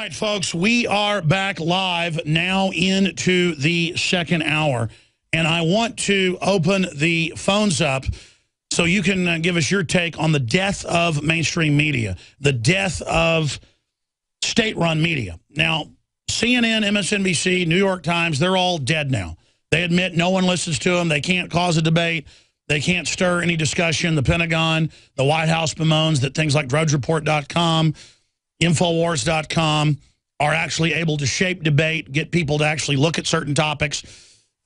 right, folks, we are back live now into the second hour. And I want to open the phones up so you can uh, give us your take on the death of mainstream media, the death of state-run media. Now, CNN, MSNBC, New York Times, they're all dead now. They admit no one listens to them. They can't cause a debate. They can't stir any discussion. The Pentagon, the White House bemoans that things like DrudgeReport.com, Infowars.com are actually able to shape debate, get people to actually look at certain topics.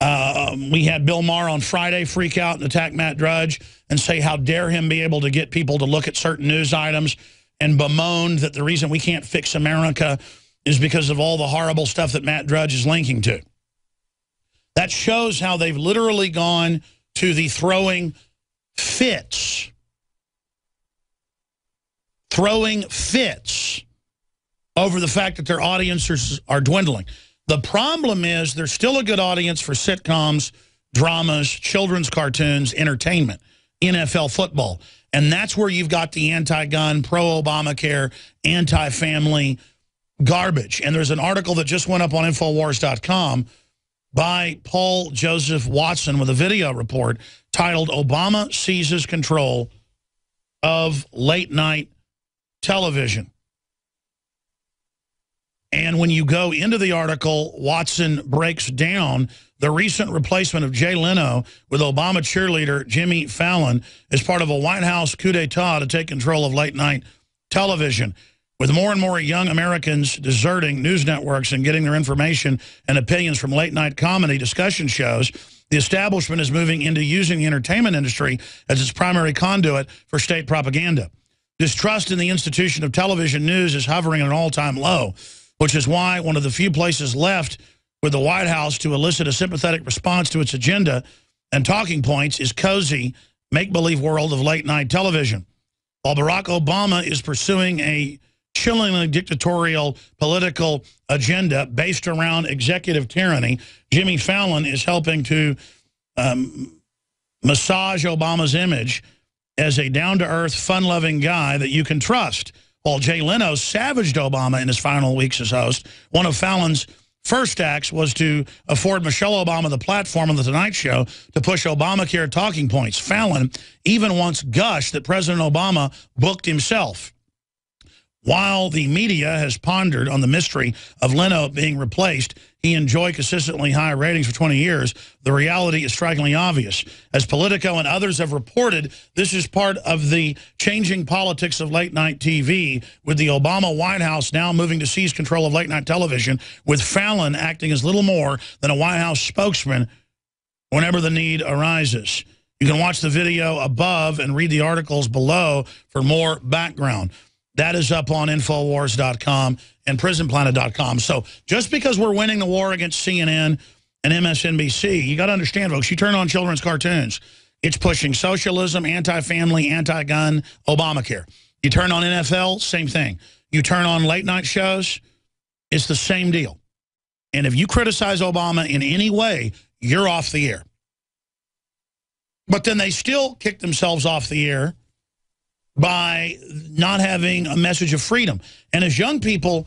Uh, we had Bill Maher on Friday freak out and attack Matt Drudge and say how dare him be able to get people to look at certain news items and bemoaned that the reason we can't fix America is because of all the horrible stuff that Matt Drudge is linking to. That shows how they've literally gone to the throwing fits. Throwing fits over the fact that their audiences are dwindling. The problem is there's still a good audience for sitcoms, dramas, children's cartoons, entertainment, NFL football. And that's where you've got the anti-gun, pro-Obamacare, anti-family garbage. And there's an article that just went up on Infowars.com by Paul Joseph Watson with a video report titled Obama Seizes Control of Late Night Television. And when you go into the article, Watson breaks down the recent replacement of Jay Leno with Obama cheerleader Jimmy Fallon as part of a White House coup d'etat to take control of late night television. With more and more young Americans deserting news networks and getting their information and opinions from late night comedy discussion shows, the establishment is moving into using the entertainment industry as its primary conduit for state propaganda. Distrust in the institution of television news is hovering at an all-time low which is why one of the few places left with the White House to elicit a sympathetic response to its agenda and talking points is cozy, make-believe world of late-night television. While Barack Obama is pursuing a chillingly dictatorial political agenda based around executive tyranny, Jimmy Fallon is helping to um, massage Obama's image as a down-to-earth, fun-loving guy that you can trust. While Jay Leno savaged Obama in his final weeks as host, one of Fallon's first acts was to afford Michelle Obama the platform on The Tonight Show to push Obamacare talking points. Fallon even once gushed that President Obama booked himself. While the media has pondered on the mystery of Leno being replaced, he enjoyed consistently high ratings for 20 years, the reality is strikingly obvious. As Politico and others have reported, this is part of the changing politics of late-night TV, with the Obama White House now moving to seize control of late-night television, with Fallon acting as little more than a White House spokesman whenever the need arises. You can watch the video above and read the articles below for more background. That is up on Infowars.com and PrisonPlanet.com. So just because we're winning the war against CNN and MSNBC, you got to understand, folks, you turn on children's cartoons. It's pushing socialism, anti-family, anti-gun, Obamacare. You turn on NFL, same thing. You turn on late night shows, it's the same deal. And if you criticize Obama in any way, you're off the air. But then they still kick themselves off the air by not having a message of freedom. And as young people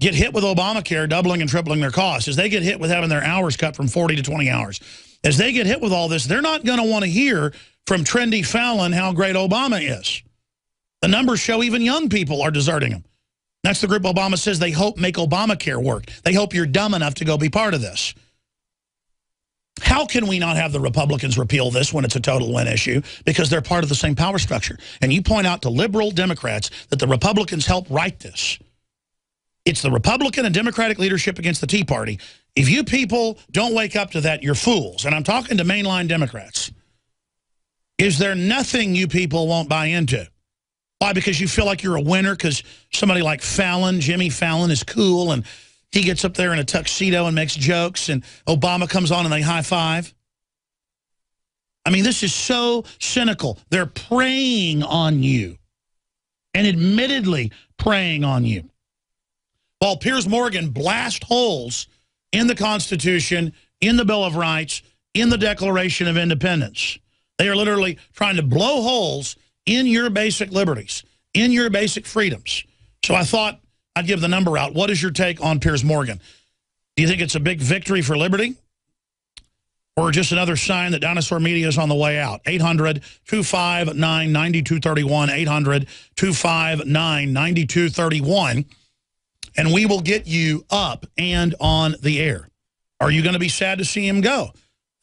get hit with Obamacare doubling and tripling their costs, as they get hit with having their hours cut from 40 to 20 hours, as they get hit with all this, they're not going to want to hear from trendy Fallon how great Obama is. The numbers show even young people are deserting him. That's the group Obama says they hope make Obamacare work. They hope you're dumb enough to go be part of this. How can we not have the Republicans repeal this when it's a total win issue? Because they're part of the same power structure. And you point out to liberal Democrats that the Republicans helped write this. It's the Republican and Democratic leadership against the Tea Party. If you people don't wake up to that, you're fools. And I'm talking to mainline Democrats. Is there nothing you people won't buy into? Why? Because you feel like you're a winner because somebody like Fallon, Jimmy Fallon, is cool and he gets up there in a tuxedo and makes jokes, and Obama comes on and they high five. I mean, this is so cynical. They're preying on you, and admittedly preying on you. While Piers Morgan blast holes in the Constitution, in the Bill of Rights, in the Declaration of Independence. They are literally trying to blow holes in your basic liberties, in your basic freedoms. So I thought I'd give the number out. What is your take on Piers Morgan? Do you think it's a big victory for liberty? Or just another sign that dinosaur media is on the way out? 800-259-9231, 800-259-9231, and we will get you up and on the air. Are you going to be sad to see him go?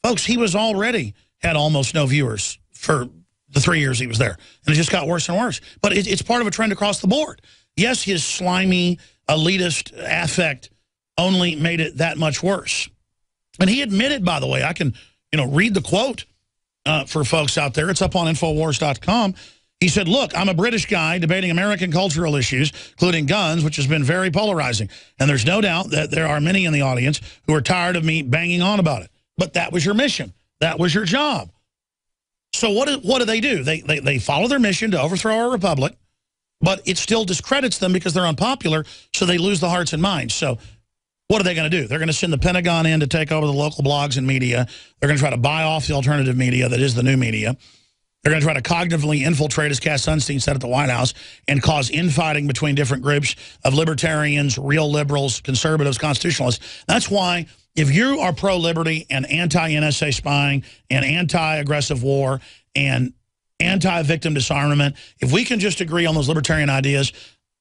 Folks, he was already had almost no viewers for the three years he was there. And it just got worse and worse. But it, it's part of a trend across the board. Yes, his slimy, elitist affect only made it that much worse. And he admitted, by the way, I can you know read the quote uh, for folks out there. It's up on Infowars.com. He said, look, I'm a British guy debating American cultural issues, including guns, which has been very polarizing. And there's no doubt that there are many in the audience who are tired of me banging on about it. But that was your mission. That was your job. So what do, what do they do? They, they, they follow their mission to overthrow our republic, but it still discredits them because they're unpopular, so they lose the hearts and minds. So what are they going to do? They're going to send the Pentagon in to take over the local blogs and media. They're going to try to buy off the alternative media that is the new media. They're going to try to cognitively infiltrate, as Cass Sunstein said at the White House, and cause infighting between different groups of libertarians, real liberals, conservatives, constitutionalists. That's why if you are pro-liberty and anti-NSA spying and anti-aggressive war and anti-victim disarmament, if we can just agree on those libertarian ideas,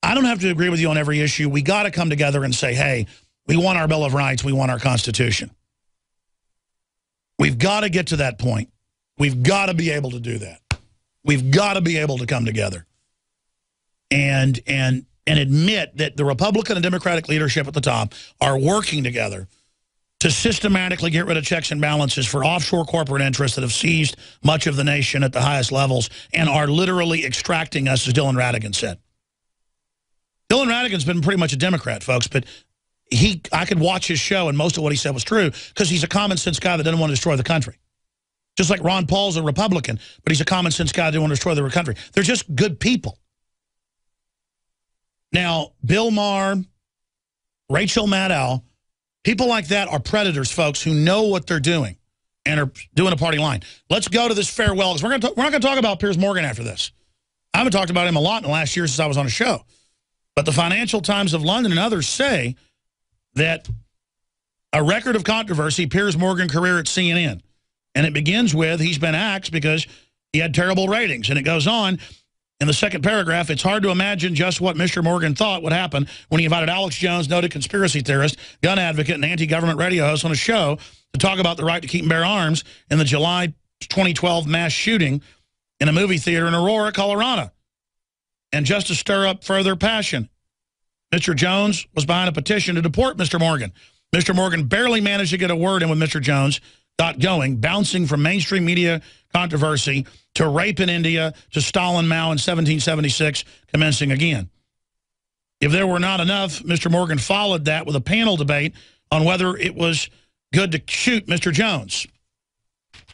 I don't have to agree with you on every issue. We got to come together and say, hey, we want our Bill of Rights. We want our Constitution. We've got to get to that point. We've got to be able to do that. We've got to be able to come together and and and admit that the Republican and Democratic leadership at the top are working together to systematically get rid of checks and balances for offshore corporate interests that have seized much of the nation at the highest levels and are literally extracting us, as Dylan Ratigan said. Dylan Ratigan's been pretty much a Democrat, folks, but he I could watch his show and most of what he said was true because he's a common sense guy that doesn't want to destroy the country. Just like Ron Paul's a Republican, but he's a common sense guy that doesn't want to destroy the country. They're just good people. Now, Bill Maher, Rachel Maddow, People like that are predators, folks, who know what they're doing and are doing a party line. Let's go to this farewell, we're, gonna we're not going to talk about Piers Morgan after this. I haven't talked about him a lot in the last year since I was on a show. But the Financial Times of London and others say that a record of controversy, Piers Morgan career at CNN. And it begins with he's been axed because he had terrible ratings. And it goes on, in the second paragraph, it's hard to imagine just what Mr. Morgan thought would happen when he invited Alex Jones, noted conspiracy theorist, gun advocate, and anti-government radio host on a show to talk about the right to keep and bear arms in the July 2012 mass shooting in a movie theater in Aurora, Colorado. And just to stir up further passion, Mr. Jones was behind a petition to deport Mr. Morgan. Mr. Morgan barely managed to get a word in with Mr. Jones, got going, bouncing from mainstream media controversy to rape in India, to Stalin Mao in 1776, commencing again. If there were not enough, Mr. Morgan followed that with a panel debate on whether it was good to shoot Mr. Jones.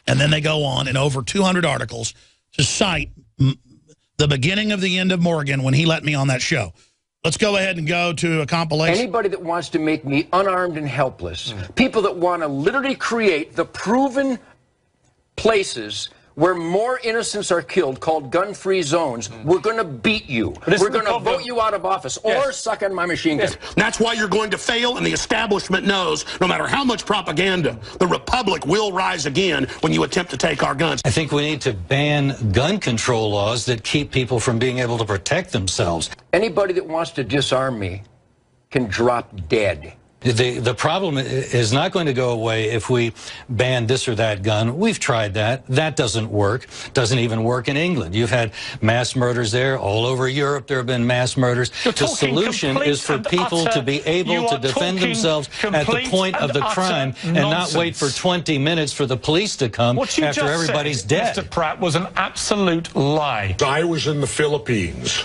And then they go on in over 200 articles to cite the beginning of the end of Morgan when he let me on that show. Let's go ahead and go to a compilation. Anybody that wants to make me unarmed and helpless, mm. people that want to literally create the proven places where more innocents are killed, called gun-free zones, mm. we're going to beat you. We're going to vote you out of office yes. or suck on my machine gun. Yes. That's why you're going to fail, and the establishment knows no matter how much propaganda, the Republic will rise again when you attempt to take our guns. I think we need to ban gun control laws that keep people from being able to protect themselves. Anybody that wants to disarm me can drop dead. The, the problem is not going to go away if we ban this or that gun. We've tried that. That doesn't work. Doesn't even work in England. You've had mass murders there. All over Europe, there have been mass murders. You're the solution is for people utter, to be able to defend themselves at the point of the crime and not wait for 20 minutes for the police to come after everybody's said, dead. Mr. Pratt was an absolute lie. I was in the Philippines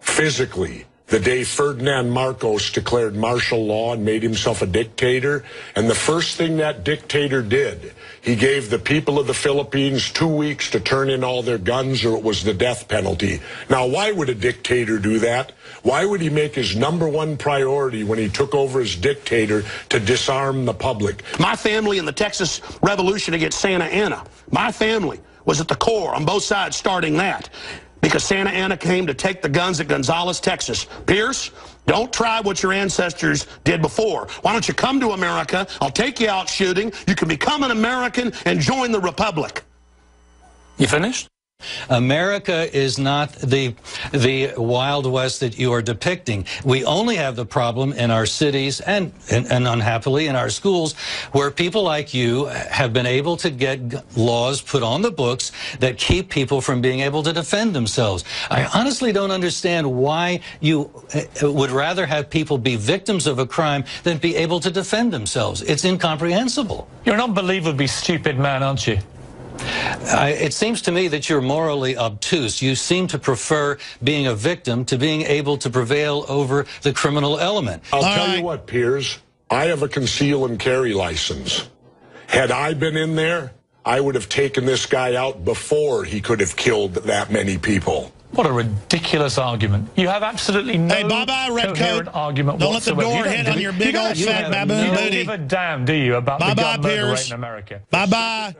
physically the day Ferdinand Marcos declared martial law and made himself a dictator. And the first thing that dictator did, he gave the people of the Philippines two weeks to turn in all their guns or it was the death penalty. Now, why would a dictator do that? Why would he make his number one priority when he took over as dictator to disarm the public? My family in the Texas Revolution against Santa Anna, my family was at the core on both sides starting that because Santa Anna came to take the guns at Gonzales, Texas. Piers, Don't try what your ancestors did before. Why don't you come to America? I'll take you out shooting. You can become an American and join the Republic. You finished? America is not the the Wild West that you are depicting. We only have the problem in our cities and, and, and unhappily in our schools where people like you have been able to get laws put on the books that keep people from being able to defend themselves. I honestly don't understand why you uh, would rather have people be victims of a crime than be able to defend themselves. It's incomprehensible. You're an unbelievably stupid man, aren't you? I, it seems to me that you're morally obtuse. You seem to prefer being a victim to being able to prevail over the criminal element. I'll All tell right. you what, Piers. I have a conceal and carry license. Had I been in there, I would have taken this guy out before he could have killed that many people. What a ridiculous argument. You have absolutely no Hey, bye-bye, Redcoat. coherent argument Don't let the whatsoever. door You don't hit on your big you don't- old you fat have baboon no booty. give a damn, do you, about Bye-bye, the gun murder Piers. rate in America? Bye-bye.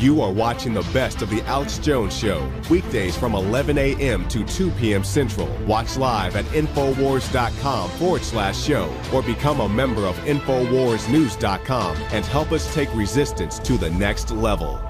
You are watching the best of the Alex Jones Show, weekdays from 11 a.m. to 2 p.m. Central. Watch live at Infowars.com forward slash show or become a member of InfoWarsNews.com and help us take resistance to the next level.